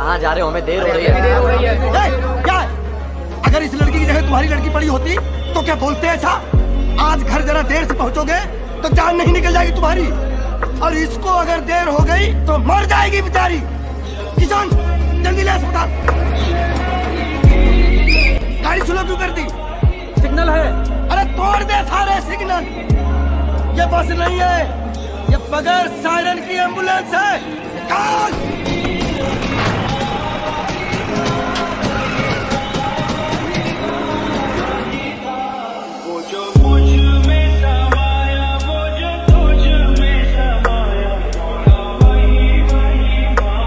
कहाँ जा रहे हो? हमें देर हो रही है। ए, क्या है? अगर इस लड़की की जगह तुम्हारी लड़की पड़ी होती तो क्या बोलते ऐसा? आज घर जरा देर से पहुंचोगे तो जान नहीं निकल जाएगी तुम्हारी। और इसको अगर देर हो गई तो मर जाएगी बेचारी। किसान जल्दी ले अस्पताल। गाड़ी स्लो क्यों कर दी सिग्नल है। अरे तोड़ दे सारे सिग्नल। ये बस नहीं है ये बगैर सायरन की एंबुलेंस है। निकाल